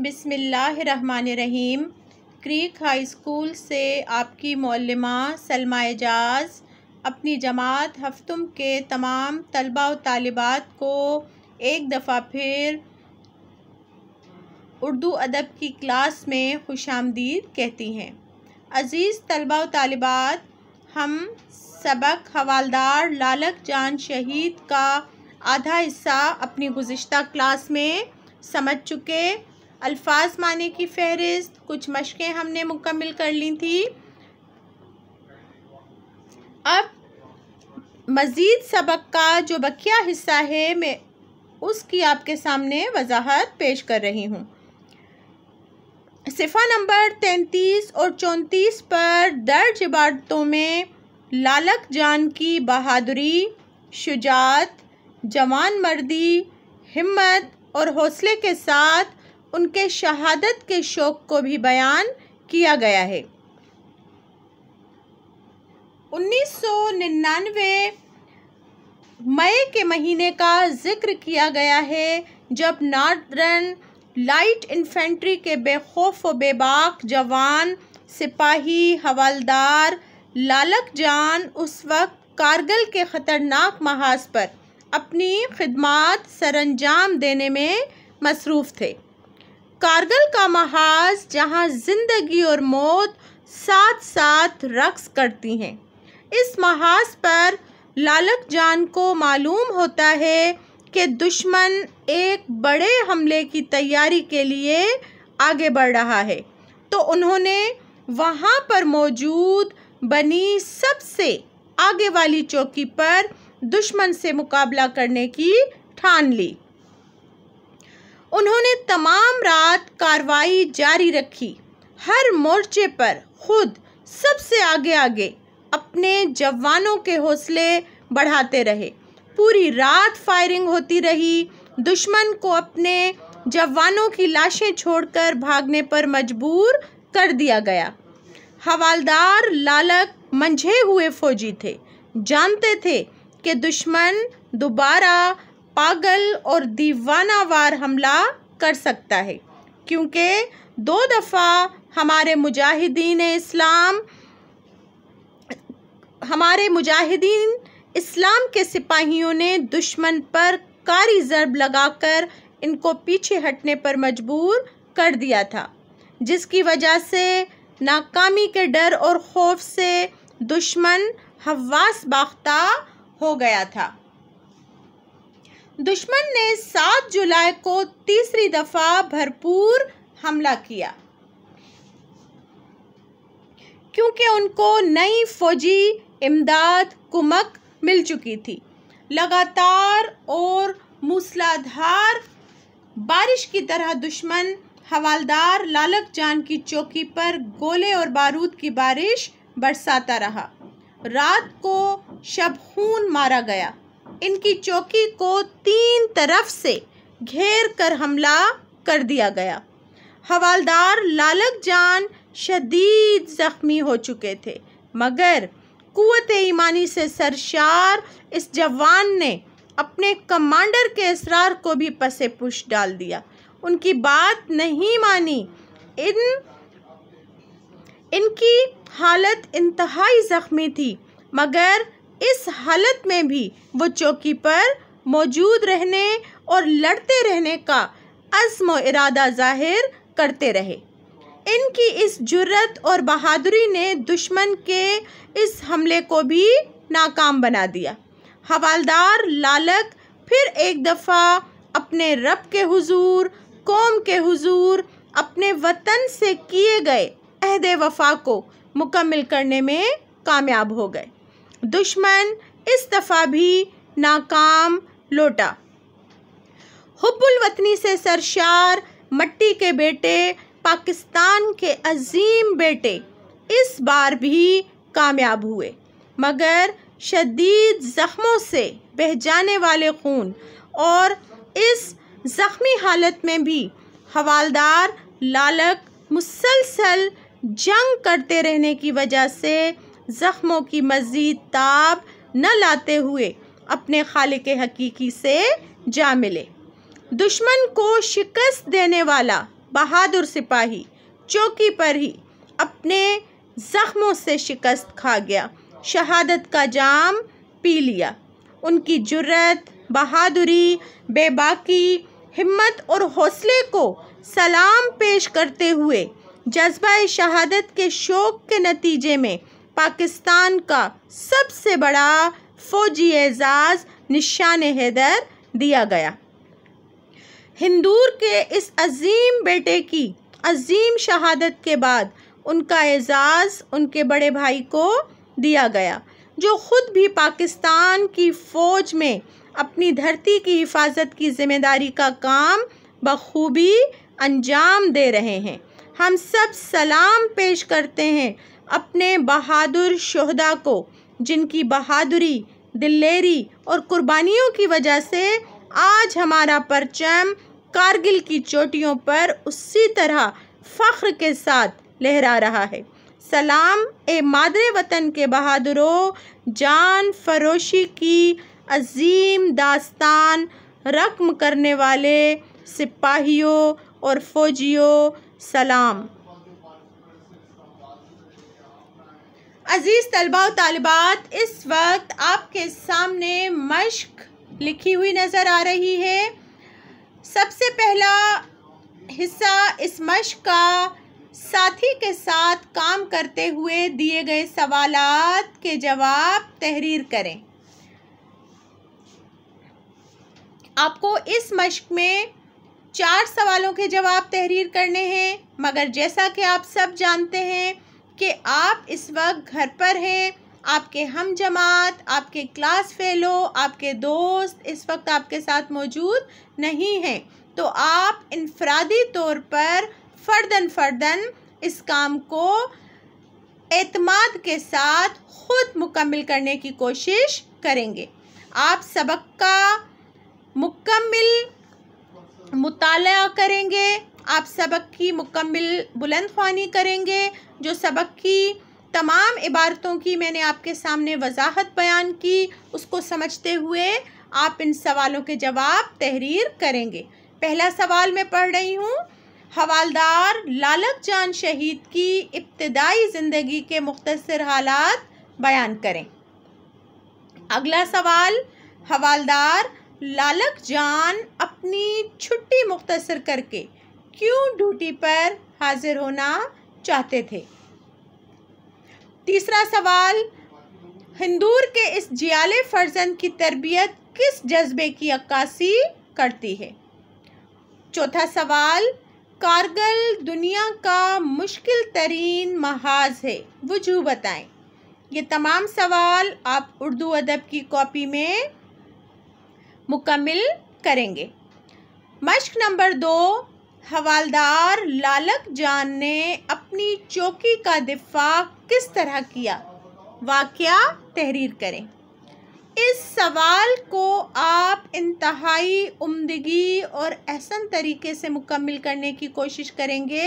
बिसमीम creek high school से आपकी मौलमा सलमा एजाज अपनी जमात हफ्तुम के तमाम तलबा व तालिबात को एक दफ़ा फिर उर्दू अदब की क्लास में खुश आमदीद कहती हैं। अज़ीज़ तलबा व तालिबात, हम सबक हवालदार लालक जान शहीद का आधा हिस्सा अपनी गुज्त क्लास में समझ चुके अल्फाज माने की फहरिस्त, कुछ मशक़ें हमने मुकम्मल कर ली थी। अब मज़ीद सबक का जो बकिया हिस्सा है, मैं उसकी आपके सामने वजाहत पेश कर रही हूँ। सिफ़ा नंबर तैंतीस और चौंतीस पर दर्ज इबारतों में लालक जान की बहादुरी, शुजात, जवान मर्दी, हिम्मत और हौसले के साथ उनके शहादत के शौक़ को भी बयान किया गया है। उन्नीस सौ निन्यानवे मई के महीने का ज़िक्र किया गया है, जब नॉर्दर्न लाइट इन्फेंट्री के बेखौफ व बेबाक जवान, सिपाही, हवलदार, लालक जान उस वक्त कारगिल के ख़तरनाक महाज पर अपनी खिदमात सरंजाम देने में मसरूफ़ थे। कारगिल का महाज जहाँ ज़िंदगी और मौत साथ साथ रक्स करती हैं। इस महाज पर लालक जान को मालूम होता है कि दुश्मन एक बड़े हमले की तैयारी के लिए आगे बढ़ रहा है। तो उन्होंने वहाँ पर मौजूद बनी सबसे आगे वाली चौकी पर दुश्मन से मुकाबला करने की ठान ली। उन्होंने तमाम रात कार्रवाई जारी रखी। हर मोर्चे पर खुद सबसे आगे आगे अपने जवानों के हौसले बढ़ाते रहे। पूरी रात फायरिंग होती रही। दुश्मन को अपने जवानों की लाशें छोड़कर भागने पर मजबूर कर दिया गया। हवालदार लालक मंझे हुए फौजी थे। जानते थे कि दुश्मन दोबारा पागल और दीवानावार हमला कर सकता है, क्योंकि दो दफ़ा हमारे मुजाहिदीन इस्लाम, हमारे मुजाहिदीन इस्लाम के सिपाहियों ने दुश्मन पर कारी ज़रब लगाकर इनको पीछे हटने पर मजबूर कर दिया था, जिसकी वजह से नाकामी के डर और खौफ से दुश्मन हवास बाख्ता हो गया था। दुश्मन ने 7 जुलाई को तीसरी दफ़ा भरपूर हमला किया। क्योंकि उनको नई फौजी इमदाद कुमक मिल चुकी थी। लगातार और मूसलाधार बारिश की तरह दुश्मन, हवालदार लालक जान की चौकी पर गोले और बारूद की बारिश बरसाता रहा। रात को शब खून मारा गया। इनकी चौकी को तीन तरफ़ से घेर कर हमला कर दिया गया। हवालदार लालक जान शदीद ज़ख्मी हो चुके थे, मगर कुत ईमानी से सरशार इस जवान ने अपने कमांडर के इसरार को भी पसे पुश डाल दिया। उनकी बात नहीं मानी, इन, इनकी हालत इंतहाई ज़ख्मी थी, मगर इस हालत में भी वो चौकी पर मौजूद रहने और लड़ते रहने का अज़म इरादा ज़ाहिर करते रहे। इनकी इस जुर्रत और बहादुरी ने दुश्मन के इस हमले को भी नाकाम बना दिया। हवालदार लालक फिर एक दफ़ा अपने रब के हुजूर, कौम के हुजूर, अपने वतन से किए गए अहद वफा को मुकम्मल करने में कामयाब हो गए। दुश्मन इस दफ़ा भी नाकाम लौटा। हुब्बुल वतनी से सरशार मट्टी के बेटे, पाकिस्तान के अजीम बेटे इस बार भी कामयाब हुए। मगर शदीद ज़ख्मों से बह जाने वाले खून और इस ज़ख्मी हालत में भी हवालदार लालक मुसलसल जंग करते रहने की वजह से ज़ख्मों की मज़ीद ताब न लाते हुए अपने खालिक हकीकी से जा मिले। दुश्मन को शिकस्त देने वाला बहादुर सिपाही चौकी पर ही अपने ज़ख्मों से शिकस्त खा गया। शहादत का जाम पी लिया। उनकी जुर्रत, बहादुरी, बेबाकी, हिम्मत और हौसले को सलाम पेश करते हुए जज्बा शहादत के शौक के नतीजे में पाकिस्तान का सबसे बड़ा फौजी एजाज़ निशान हैदर दिया गया। हिंदूर के इस अजीम बेटे की अजीम शहादत के बाद उनका एजाज़ उनके बड़े भाई को दिया गया, जो ख़ुद भी पाकिस्तान की फ़ौज में अपनी धरती की हिफाजत की ज़िम्मेदारी का काम बखूबी अंजाम दे रहे हैं। हम सब सलाम पेश करते हैं अपने बहादुर शहदा को, जिनकी बहादुरी दिलेरी और कुर्बानियों की वजह से आज हमारा परचम कारगिल की चोटियों पर उसी तरह फ़ख्र के साथ लहरा रहा है। सलाम ए मादर वतन के बहादुरों, जान फरोशी की अजीम दास्तान, रकम करने वाले सिपाहियों और फौजियों, सलाम। अज़ीज़ तलबा तालिबात, इस वक्त आपके सामने मश्क लिखी हुई नज़र आ रही है। सबसे पहला हिस्सा इस मश्क का साथी के साथ काम करते हुए दिए गए सवालात के जवाब तहरीर करें। आपको इस मश्क में चार सवालों के जवाब तहरीर करने हैं, मगर जैसा कि आप सब जानते हैं कि आप इस वक्त घर पर हैं, आपके हम जमात, आपके क्लास फेलो, आपके दोस्त इस वक्त आपके साथ मौजूद नहीं हैं। तो आप इनफरादी तौर पर फ़र्दन फ़र्दन इस काम को एतमाद के साथ ख़ुद मुकम्मल करने की कोशिश करेंगे। आप सबक का मुकम्मल मुताल करेंगे, आप सबक की मुकम्मल बुलंद ख्वानी करेंगे जो सबक की तमाम इबारतों की मैंने आपके सामने वजाहत बयान की, उसको समझते हुए आप इन सवालों के जवाब तहरीर करेंगे। पहला सवाल मैं पढ़ रही हूँ। हवालदार लालक जान शहीद की इब्तदाई ज़िंदगी के मुख्तर हालात बयान करें। अगला सवाल, हवालदार लालक जान अपनी छुट्टी मुख्तर करके क्यों ड्यूटी पर हाजिर होना चाहते थे। तीसरा सवाल, हिंदूर के इस जियाले फर्जन की तरबियत किस जज्बे की अक्कासी करती है? चौथा सवाल, कारगिल दुनिया का मुश्किल तरीन महाज है वज़ू बताएँ। ये तमाम सवाल आप उर्दू अदब की कॉपी में मुकम्मल करेंगे। मश्क नंबर दो हवालदार लालक जान ने अपनी चौकी का दिफा किस तरह किया? वाक़ तहरीर करें। इस सवाल को आप इंतहाई उम्दगी और एहसन तरीके से मुकम्मल करने की कोशिश करेंगे।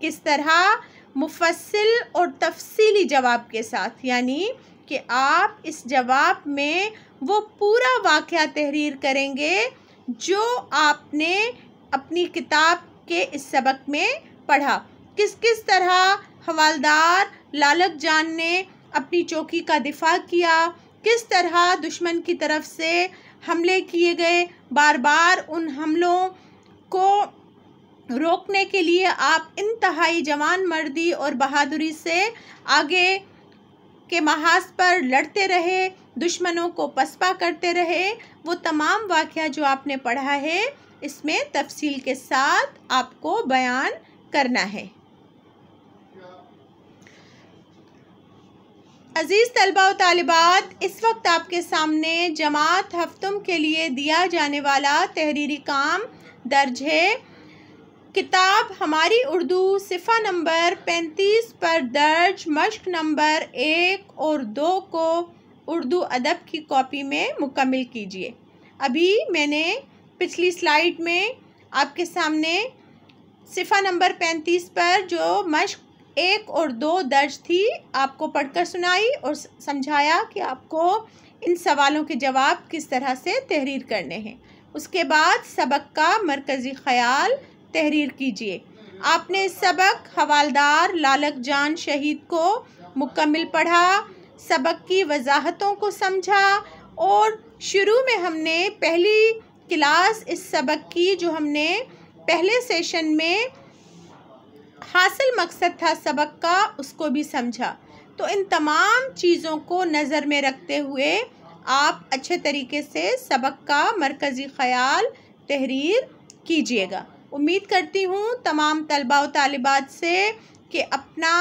किस तरह मुफसल और तफसीली जवाब के साथ, यानी कि आप इस जवाब में वो पूरा वाक़ तहरीर करेंगे जो आपने अपनी किताब के इस सबक में पढ़ा। किस किस तरह हवालदार लालक जान ने अपनी चौकी का दिफा किया? किस तरह दुश्मन की तरफ़ से हमले किए गए? बार बार उन हमलों को रोकने के लिए आप इंतहाई जवान मर्दी और बहादुरी से आगे के महाज पर लड़ते रहे। दुश्मनों को पसपा करते रहे। वो तमाम वाक़ जो आपने पढ़ा है, इसमें तफसील के साथ आपको बयान करना है। अज़ीज़ तलबा तालिबात, इस वक्त आपके सामने जमात हफ्तुम के लिए दिया जाने वाला तहरीरी काम दर्ज है। किताब हमारी उर्दू सिफ़ा नंबर पैंतीस पर दर्ज, मश्क नंबर एक और दो को उर्दू अदब की कॉपी में मुकम्मल कीजिए। अभी मैंने पिछली स्लाइड में आपके सामने सिफ़ा नंबर पैंतीस पर जो मश्क एक और दो दर्ज थी, आपको पढ़कर सुनाई और समझाया कि आपको इन सवालों के जवाब किस तरह से तहरीर करने हैं। उसके बाद सबक का मरकज़ी ख्याल तहरीर कीजिए। आपने सबक हवालदार लालक जान शहीद को मुकम्मल पढ़ा सबक की वजाहतों को समझा और शुरू में हमने पहली क्लास इस सबक की जो हमने पहले सेशन में हासिल मकसद था सबक का, उसको भी समझा। तो इन तमाम चीज़ों को नज़र में रखते हुए आप अच्छे तरीके से सबक का मरकज़ी ख़याल तहरीर कीजिएगा। उम्मीद करती हूँ तमाम तलबा व तालिबात से कि अपना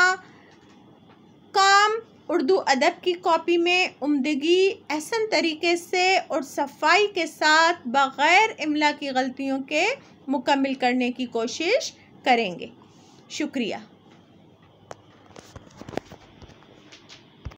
काम उर्दू अदब की कॉपी में उमदगी एहसन तरीके से और सफ़ाई के साथ बग़ैर इमला की गलतियों के मुकम्मल करने की कोशिश करेंगे। शुक्रिया।